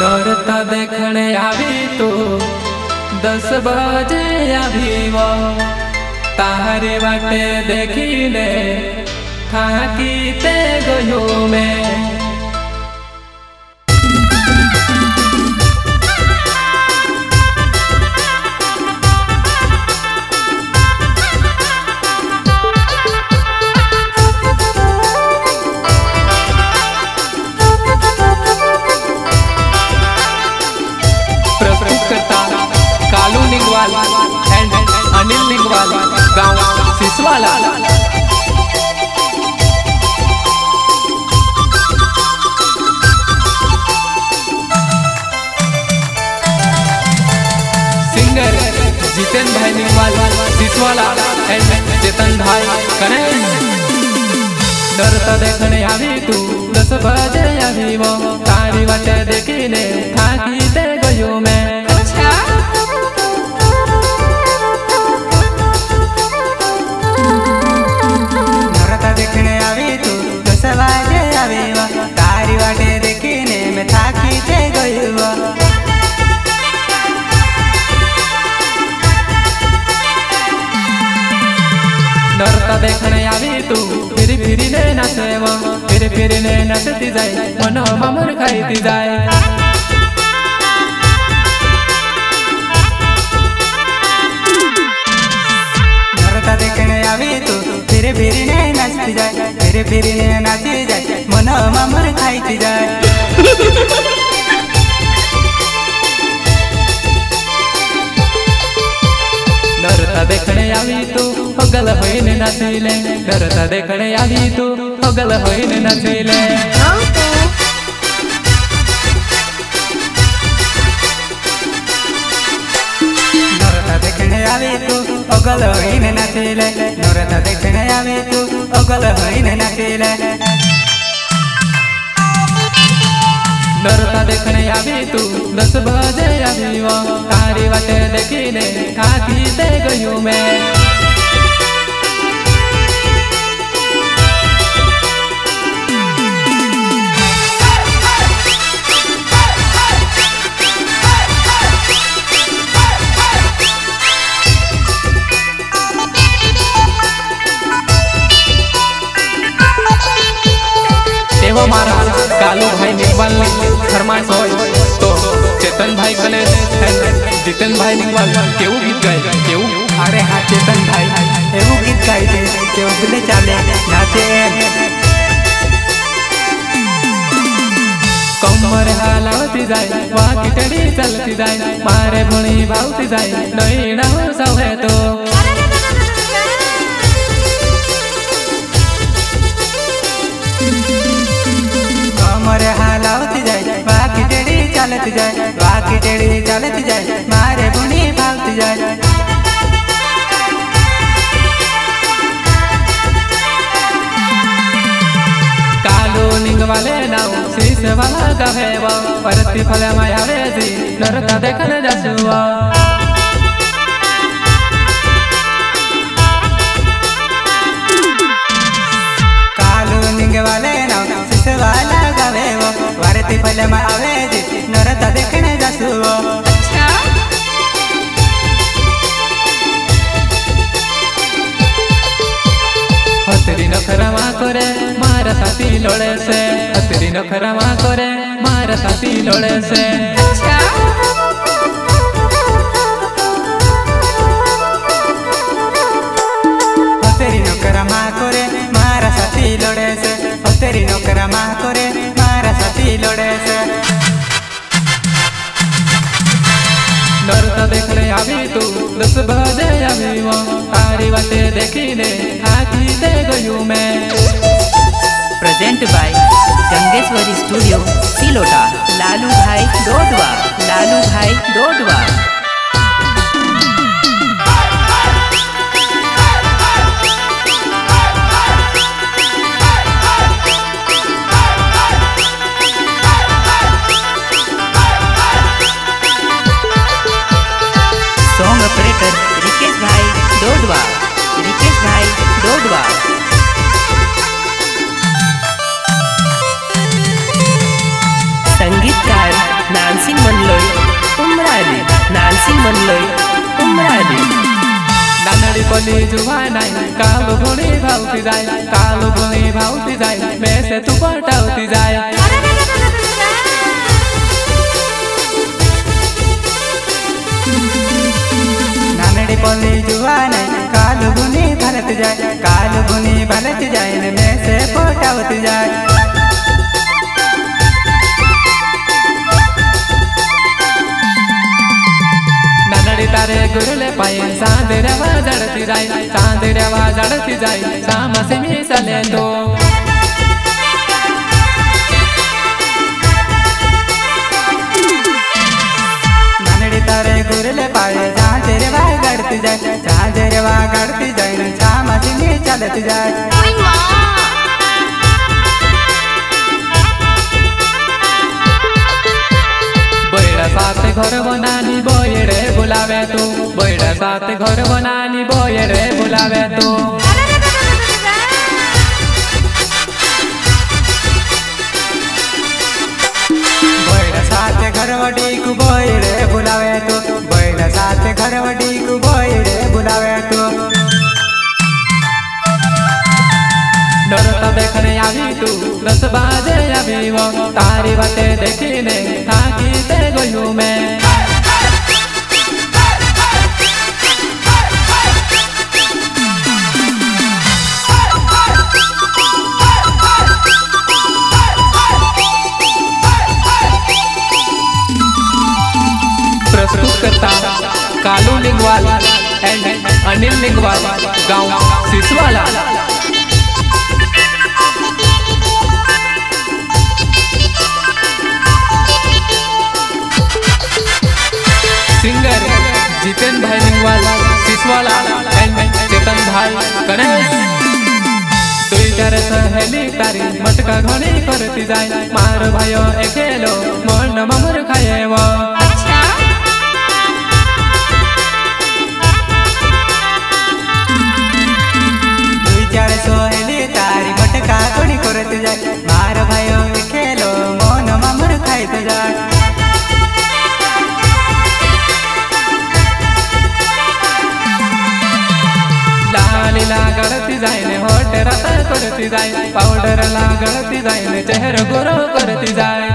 नौरता देखने आवी तो दस बजे आवी वो। तारे बाटे देखिले थाकी ते गयो में। जितेन भाई निगवाल सिसवाला एंड चेतन भाई गणेश डरता देखने आवी तू, दस बजे आवी वो। डरता देखने आवी तू। फिर फिर ने नचेव फिर फिर ने नचती जाय। मन मामर खाईती जाय। डरता देखने आवी तू। फिर फिर ने नचती जाय। फिर फिर ने नाचती जाय। मन मामर खाईती जाय। દેખણે આવી તું, પગલ હોઈને નથી લે. ડરતા દેખણે આવી તું, પગલ હોઈને નાચી લે. આવી તું, પગલ હોઈને નથી લે. નોરતા દેખણે આવી તું અગલ હોઈને નથી લે. डरता देखने आवी तू दस बजे आवी वो तारी वाटे देखिले थाकी ते गयो फरमाइश हो तो चेतन भाई कने जितन भाई निकल केहू गीत गाए केहू अरे हाँ चेतन भाई। एहू गीत गाए दे केहू बिले चले, नाचे। कमर हालावती जाए वाकी टड़ी चलती जाए मारे भुणी भावती जाए नई ना हो सब तो। चलत जाए, बाकी टेढ़ी चलत जाए, मारे बुनी भागत जाए। वाले नाव शीश वाला गवे परती फल माया वेसी नरता देखन जसुआ। कालू लिंग वाले नाव शीश वाला गवे ते पलम आवे नरता देखने जासु अच्छा? नखरवा करे मार साथी लोड़े से। हतरी नखरवा करे मार साथी लोड़े से। अच्छा? भाभी तू दस बजे तारी वाते देखी ने आखी दे गयो मैं। Present by Gangeshwari studio सीलोटा Lalu भाई डोडवा लालू भाई डोडवा जुवाय नाही काल गुणी भावती जाय, काल गुणी भावती जाय मेसे तू पटावती जाय। नानडी पोली जुवान काल गुनी भरत जाय, काल गुनी भरत जाय में से पोटावत जाय। तारे गुरुले पाय सांदेऱ्यावा जडती जाय सांदेऱ्यावा जडती जाय सामसे मी चले तो नानडी तारे गुरले पाय झांझरे वा गडत जाय झांझरे वा गडत जाय न छामाची जाय घर बनानी, बोयडे बोलावे तू। बैडा साथ घर बनानी, बोयडे बोलावे तू। बैल साथ घरवडी कु बैले बुलावे तो। बैल साथ घरवडी कु बैले बुलावे तो। डरता देखने आवी तू, दस बाजे आवी वो। तारी बातें देखने ताकि एंड अनिल लिंगवाल गाँव सिसवाला सिंगर जितेन भाई लिंगवाल सिसवाला एंड चेतन भाई तारी मटका घणी करती जाय मार भायो एकेलो मन ममर खाये करत जाय मार भायो खेलो मन मामर खायत जाय लालीला गळती जायने होट रात करती जाय पावडर ला गळती जायने चेहर गोरो करती जाय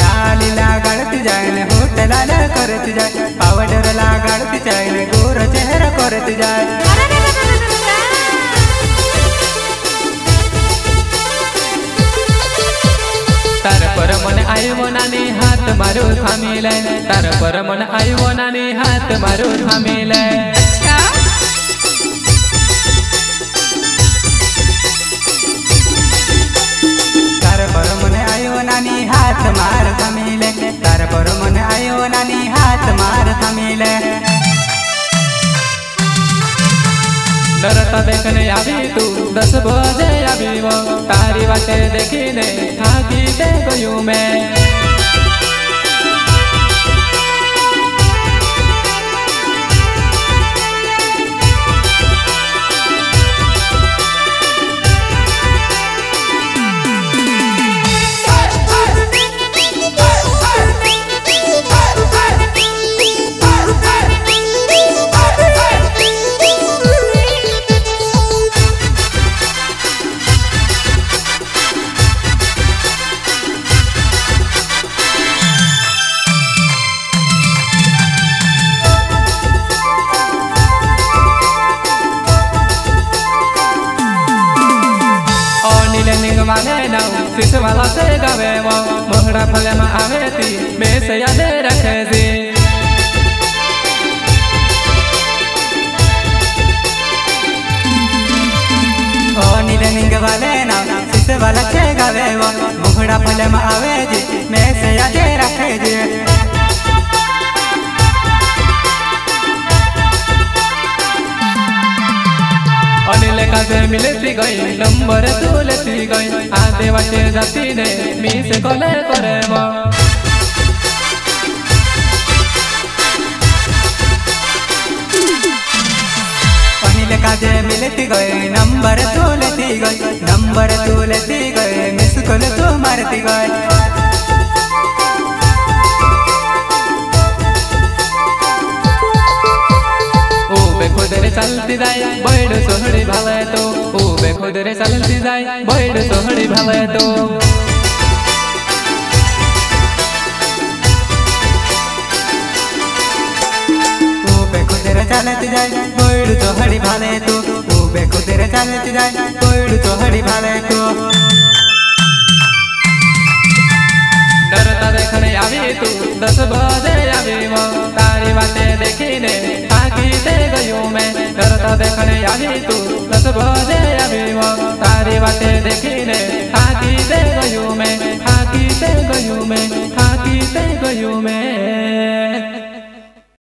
लालीला गळती जाय ने होटलाला करत जाय पावडरला गळती जाय રહેતી જાય. તાર પર મને આવ્યો નાની હાથ, મારો થામી લે તાર પર મને આવ્યો નાની હાથ, મારો થામી લે ડરતા દેખને આવી તું દસ બજે આવી તારી વાતે દેખીને થાકી તે ગયું મેં. माने नाउ सिस वाला से गावे मो। मोहरा फले मा आवे ती मैं से याद रखे सी। ओ निदनिंग वाले नाउ सिस वाला से गावे मो। मोहरा फले मा आवे जी मैं से याद रखे जी কাজে মিলেছি গই, নম্বরে তুলেছি গই আদিবাসী জাতি নে মিশে কলে করে পহিলে কাজে মিলেছি গই, নম্বরে তুলেছি গই, নম্বরে তুলেছি গই, মিস কলে তো মারতি গই। उभे खुदरे चालती जाय बैड सोहळी भावय तो उभे खुदरे चालती जाय बैड सोहळी तो उभे खुदरे चालत जाय बैड चोहडी भाले तू उभे खुदरे चालत जाय बैड चोहडी भाले तू રખણે આવી તું, દસ બજે આવી તારી વાતે દેખીને થાકી તે ગયું મેં. કરતા દેખણે આવી તું, દસ બજે આવી તારી વાતે દેખીને થાકી તે ગયું મેં. થાકી તે ગયું મેં. થાકી તે ગયું મેં.